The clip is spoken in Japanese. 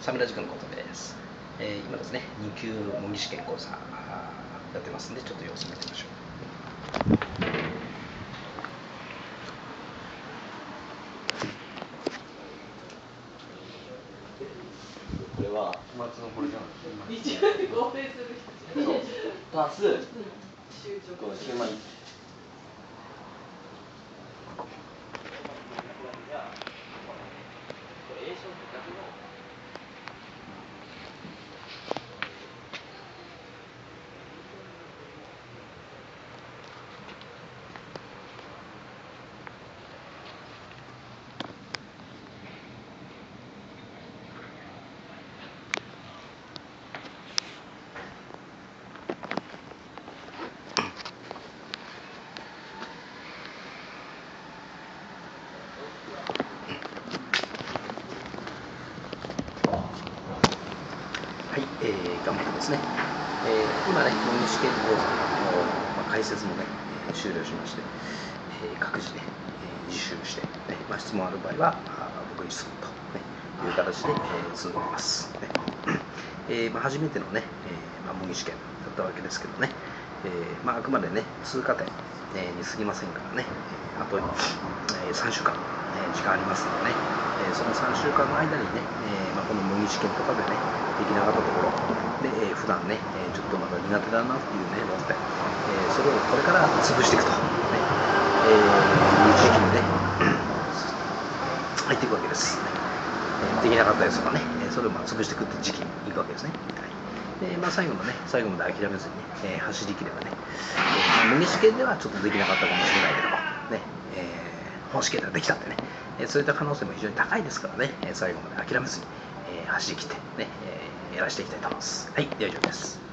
サムラジ君のことです、えー、今ですね2級模擬試験講座やってますんでちょっと様子見てみましょう。これは小松のこれじゃない一応合成する人そうの9万はい、えー、頑張ってですね、えー、今ね、模擬試験講座の、まあ、解説もね、えー、終了しまして、えー、各自ね、えー、自習して、ねまあ、質問ある場合はあ僕に質問と、ね、いう形で、えー、進んでおります。ね。えーまあ、初めてのね、えーまあ、模擬試験だったわけですけどね、えーまあ、あくまでね、通過点、えー、に過ぎませんからね、えー、あと、えー、3週間、えー、時間ありますのでね、え、その3週間の間にね、えま、この模擬試験とかでね、できなかったところで、えー、普段ね、えちょっとまだ苦手だなっていうね論点、えそれをこれから潰していくと、ね。えいう時期にね入っていくわけです、できなかったやつとかね、それをま潰していくって時期に行くわけですね、でまあ、最後のね最後まで諦めずにね、え走りきればね、えー、模擬試験ではちょっとできなかったかもしれないけどもね、えー、本試験ができたってね、えそういった可能性も非常に高いですからね、え最後まで諦めずに、え走り切ってね、えやらせていきたいと思います。はい、では以上です。